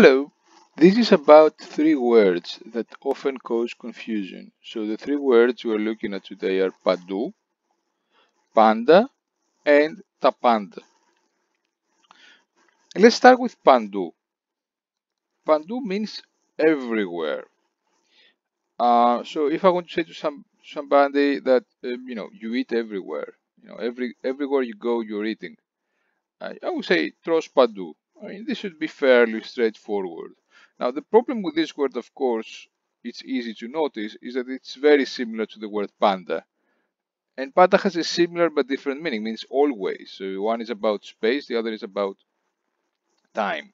Hello! This is about three words that often cause confusion. So the three words we're looking at today are padu, panda, and tapanda. Let's start with pandu. Pandu means everywhere. Uh, so if I want to say to some somebody that um, you know you eat everywhere, you know every everywhere you go you're eating, I, I would say tros padu. I mean, this should be fairly straightforward. Now, the problem with this word, of course, it's easy to notice, is that it's very similar to the word panda. And panda has a similar but different meaning, means always. So one is about space, the other is about time.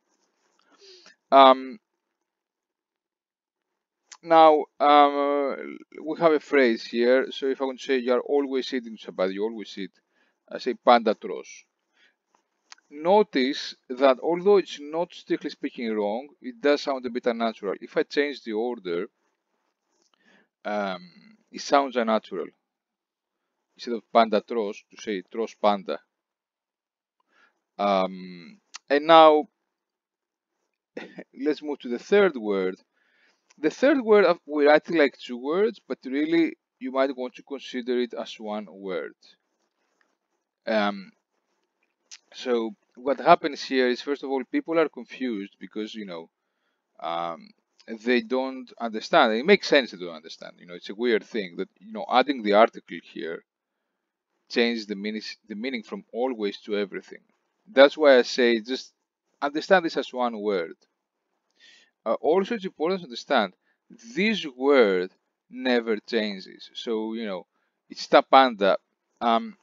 Um, now, um, we have a phrase here. So if I want to say you are always eating somebody, you always eat, I say panda tros notice that although it's not strictly speaking wrong, it does sound a bit unnatural. If I change the order, um, it sounds unnatural. Instead of panda tros, to say tros panda. Um, and now, let's move to the third word. The third word, we're writing like two words, but really you might want to consider it as one word. Um, so what happens here is first of all people are confused because you know um, they don't understand. It makes sense they don't understand. You know it's a weird thing that you know adding the article here changes the meaning the meaning from always to everything. That's why i say just understand this as one word. Uh, also it's important to understand this word never changes. So you know it's tapanda. Um,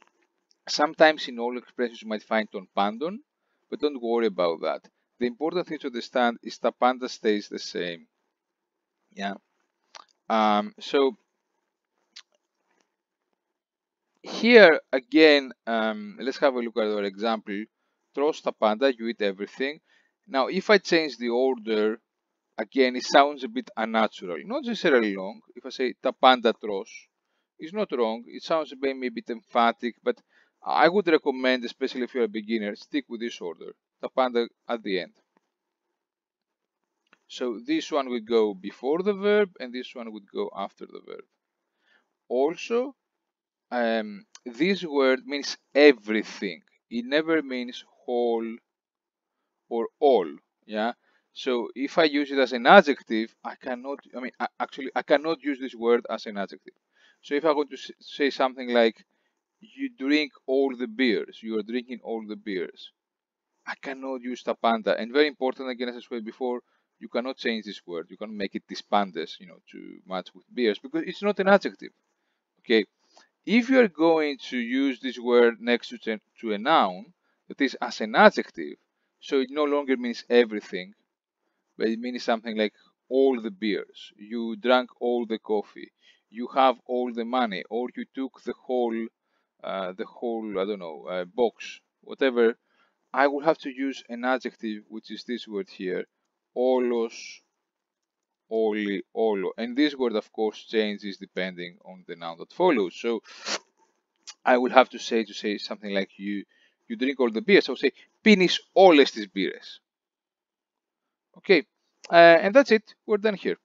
Sometimes in all expressions you might find ton pandon, but don't worry about that. The important thing to understand is the panda stays the same. Yeah. Um, so here again, um, let's have a look at our example. Tros tapanda, you eat everything. Now, if I change the order, again, it sounds a bit unnatural. Not necessarily wrong. If I say tapanda tros, it's not wrong. It sounds maybe a bit emphatic, but I would recommend, especially if you're a beginner, stick with this order, tapanda at the end. So this one would go before the verb and this one would go after the verb. Also, um, this word means everything. It never means whole or all. Yeah. So if I use it as an adjective, I cannot, I mean, actually, I cannot use this word as an adjective. So if I want to say something like, you drink all the beers. You are drinking all the beers. I cannot use tapanda. And very important, again, as I said before, you cannot change this word. You cannot make it dispandes, you know, to match with beers because it's not an adjective. Okay. If you are going to use this word next to, to a noun that is as an adjective, so it no longer means everything, but it means something like all the beers. You drank all the coffee. You have all the money, or you took the whole uh, the whole, I don't know, uh, box, whatever, I will have to use an adjective, which is this word here, olos, oli, olo. And this word, of course, changes depending on the noun that follows. So I will have to say, to say something like you, you drink all the beers. I will say, pinis all these beers. Okay, uh, and that's it. We're done here.